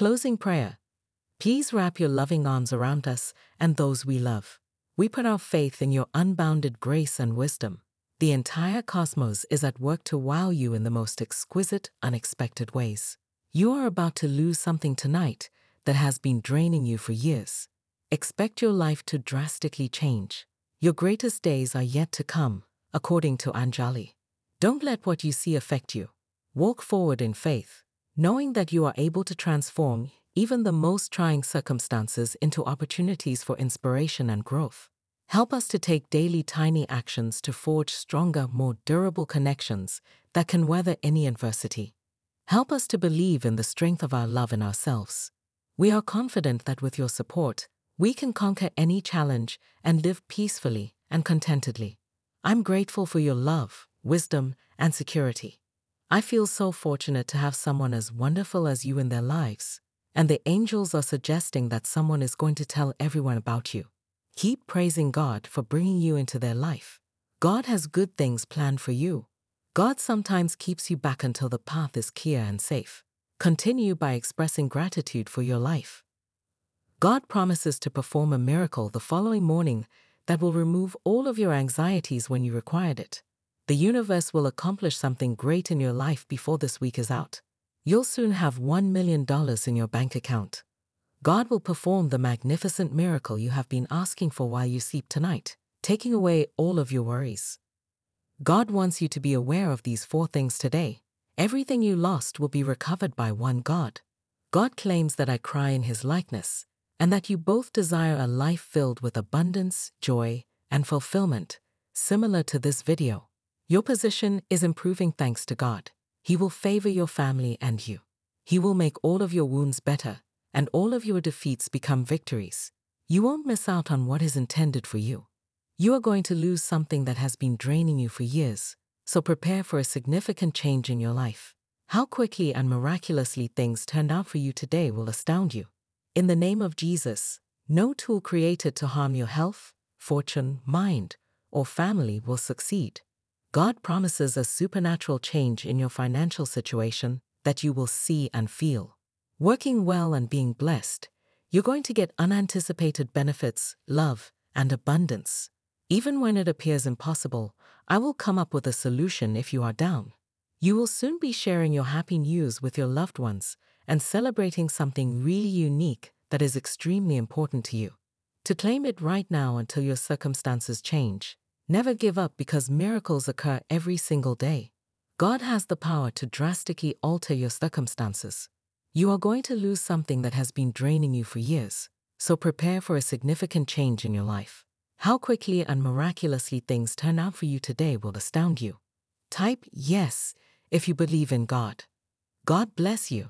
Closing prayer. Please wrap your loving arms around us and those we love. We put our faith in your unbounded grace and wisdom. The entire cosmos is at work to wow you in the most exquisite, unexpected ways. You are about to lose something tonight that has been draining you for years. Expect your life to drastically change. Your greatest days are yet to come, according to Anjali. Don't let what you see affect you. Walk forward in faith, knowing that you are able to transform even the most trying circumstances into opportunities for inspiration and growth. Help us to take daily tiny actions to forge stronger, more durable connections that can weather any adversity. Help us to believe in the strength of our love in ourselves. We are confident that with your support, we can conquer any challenge and live peacefully and contentedly. I'm grateful for your love, wisdom, and security. I feel so fortunate to have someone as wonderful as you in their lives, and the angels are suggesting that someone is going to tell everyone about you. Keep praising God for bringing you into their life. God has good things planned for you. God sometimes keeps you back until the path is clear and safe. Continue by expressing gratitude for your life. God promises to perform a miracle the following morning that will remove all of your anxieties when you required it. The universe will accomplish something great in your life before this week is out. You'll soon have $1 million in your bank account. God will perform the magnificent miracle you have been asking for while you sleep tonight, taking away all of your worries. God wants you to be aware of these four things today. Everything you lost will be recovered by one God. God claims that I cry in his likeness, and that you both desire a life filled with abundance, joy, and fulfillment, similar to this video. Your position is improving thanks to God. He will favor your family and you. He will make all of your wounds better and all of your defeats become victories. You won't miss out on what is intended for you. You are going to lose something that has been draining you for years, so prepare for a significant change in your life. How quickly and miraculously things turned out for you today will astound you. In the name of Jesus, no tool created to harm your health, fortune, mind, or family will succeed. God promises a supernatural change in your financial situation that you will see and feel. Working well and being blessed, you're going to get unanticipated benefits, love, and abundance. Even when it appears impossible, I will come up with a solution if you are down. You will soon be sharing your happy news with your loved ones and celebrating something really unique that is extremely important to you. To claim it right now until your circumstances change. Never give up because miracles occur every single day. God has the power to drastically alter your circumstances. You are going to lose something that has been draining you for years, so prepare for a significant change in your life. How quickly and miraculously things turn out for you today will astound you. Type yes if you believe in God. God bless you.